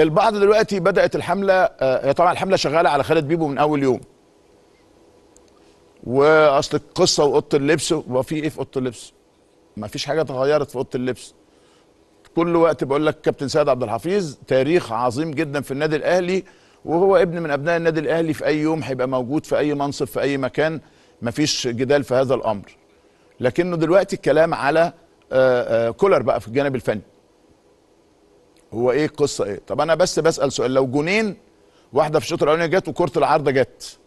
البعض دلوقتي بدأت الحملة آه، هي طبعا الحملة شغالة على خالد بيبو من أول يوم. وأصل القصة وأوضة اللبس هو في إيه في أوضة اللبس؟ ما فيش حاجة اتغيرت في أوضة اللبس. كل وقت بقول لك كابتن سيد عبد الحفيظ تاريخ عظيم جدا في النادي الأهلي وهو ابن من أبناء النادي الأهلي في أي يوم هيبقى موجود في أي منصب في أي مكان مفيش جدال في هذا الأمر. لكنه دلوقتي الكلام على آه، آه، كولر بقى في الجانب الفني. هو إيه القصة إيه؟ طب أنا بس بسأل سؤال. لو جونين واحدة في الشوط الأولاني جت وكرة العارضة جت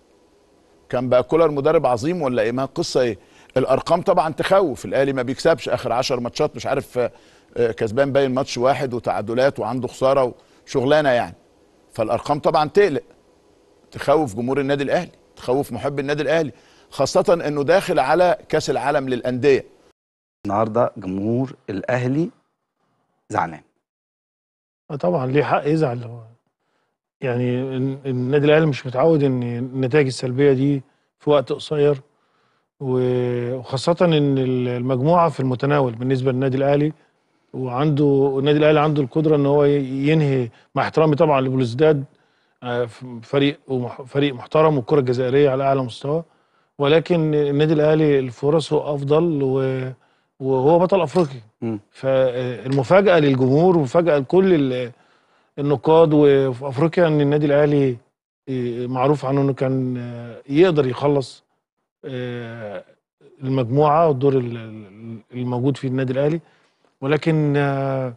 كان بقى كولر مدرب عظيم ولا إيه؟ ما القصة إيه؟ الأرقام طبعا تخوف. الأهلي ما بيكسبش. آخر 10 ماتشات مش عارف آه، آه، كسبان باين ماتش واحد وتعادلات وعنده خسارة وشغلانة يعني. فالأرقام طبعا تقلق. تخوف جمهور النادي الأهلي. تخوف محب النادي الأهلي. خاصة إنه داخل على كأس العالم للأندية. النهارده جمهور الأهلي زعلان. آه طبعا ليه حق يزعل. هو يعني ال- النادي الأهلي مش متعود إن النتائج السلبية دي في وقت قصير وخاصة إن ال- المجموعة في المتناول بالنسبة للنادي الأهلي وعنده النادي الأهلي عنده القدرة إن هو ينهي مع احترامي طبعا لبلوزداد آه، فريق فريق محترم والكرة الجزائرية على أعلى مستوى. ولكن النادي الأهلي الفرص هو أفضل و- وهو بطل أفريقيا. فالمفاجأة للجمهور ومفاجأة لكل ال- النقاد وفي أفريقيا إن النادي الأهلي إيه، معروف عنه إنه كان آه، يقدر يخلص آه، المجموعة والدور ال- ال- الموجود في النادي الأهلي ولكن آه،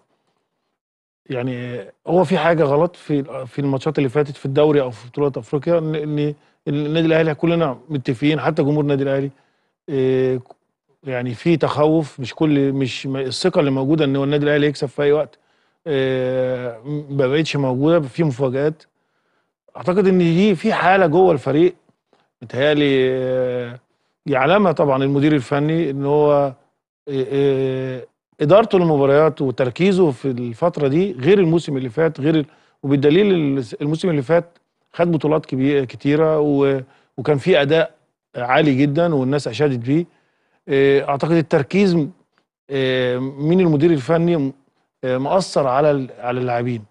يعني هو في حاجة غلط في في الماتشات اللي فاتت في الدوري أو في بطولات أفريقيا ان النادي الأهلي كلنا متفقين حتى جمهور النادي الأهلي يعني في تخوف مش كل مش الثقة اللي موجودة إن هو النادي الأهلي يكسب في أي وقت آه، ما بقتش موجودة في مفاجآت. أعتقد إن دي في حالة جوه الفريق متهيألي آه، يعلمها طبعا المدير الفني إن هو آه، إدارته للمباريات وتركيزه في الفترة دي غير الموسم اللي فات غير ال- وبالدليل الموسم اللي فات خد بطولات كبيره كتيرة وكان في أداء عالي جدا والناس أشادت بيه. أعتقد التركيز آه، من المدير الفني آه، مؤثر على على اللاعبين.